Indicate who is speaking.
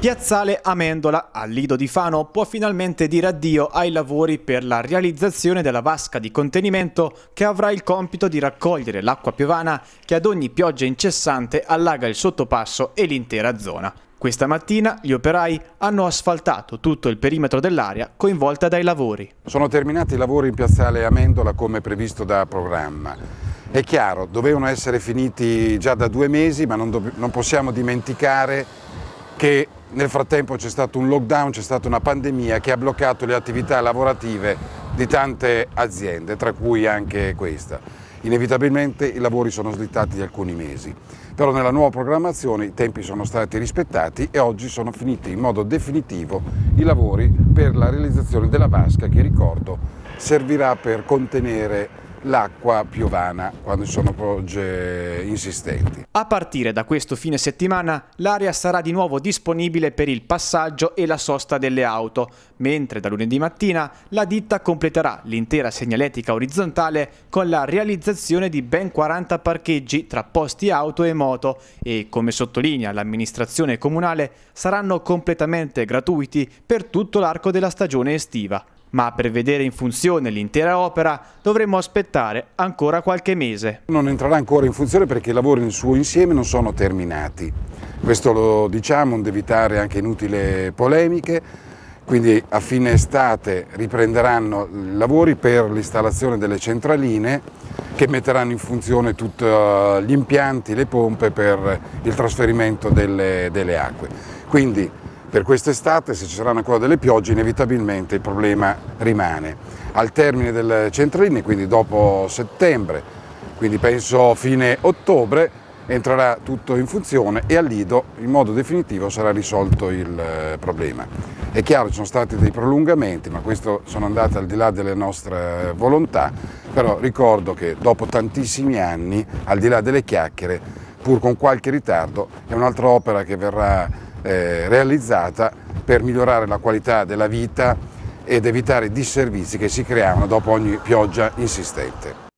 Speaker 1: Piazzale Amendola, al Lido di Fano, può finalmente dire addio ai lavori per la realizzazione della vasca di contenimento che avrà il compito di raccogliere l'acqua piovana che ad ogni pioggia incessante allaga il sottopasso e l'intera zona. Questa mattina gli operai hanno asfaltato tutto il perimetro dell'area coinvolta dai lavori.
Speaker 2: Sono terminati i lavori in Piazzale Amendola come previsto da programma. È chiaro, dovevano essere finiti già da due mesi, ma non, non possiamo dimenticare che nel frattempo c'è stato un lockdown, c'è stata una pandemia che ha bloccato le attività lavorative di tante aziende, tra cui anche questa. Inevitabilmente i lavori sono slittati di alcuni mesi, però nella nuova programmazione i tempi sono stati rispettati e oggi sono finiti in modo definitivo i lavori per la realizzazione della vasca che, ricordo, servirà per contenere l'acqua piovana quando ci sono piogge insistenti.
Speaker 1: A partire da questo fine settimana l'area sarà di nuovo disponibile per il passaggio e la sosta delle auto, mentre da lunedì mattina la ditta completerà l'intera segnaletica orizzontale con la realizzazione di ben 40 parcheggi tra posti auto e moto e, come sottolinea l'amministrazione comunale, saranno completamente gratuiti per tutto l'arco della stagione estiva ma per vedere in funzione l'intera opera dovremmo aspettare ancora qualche mese.
Speaker 2: Non entrerà ancora in funzione perché i lavori nel suo insieme non sono terminati. Questo lo diciamo, onde evitare anche inutili polemiche, quindi a fine estate riprenderanno i lavori per l'installazione delle centraline che metteranno in funzione tutti gli impianti, le pompe per il trasferimento delle, delle acque. Quindi per quest'estate, se ci saranno ancora delle piogge, inevitabilmente il problema rimane. Al termine delle centraline, quindi dopo settembre, quindi penso fine ottobre, entrerà tutto in funzione e al Lido in modo definitivo sarà risolto il eh, problema. È chiaro ci sono stati dei prolungamenti, ma questo sono andati al di là delle nostre volontà, però ricordo che dopo tantissimi anni, al di là delle chiacchiere, pur con qualche ritardo, è un'altra opera che verrà eh, realizzata per migliorare la qualità della vita ed evitare disservizi che si creavano dopo ogni pioggia insistente.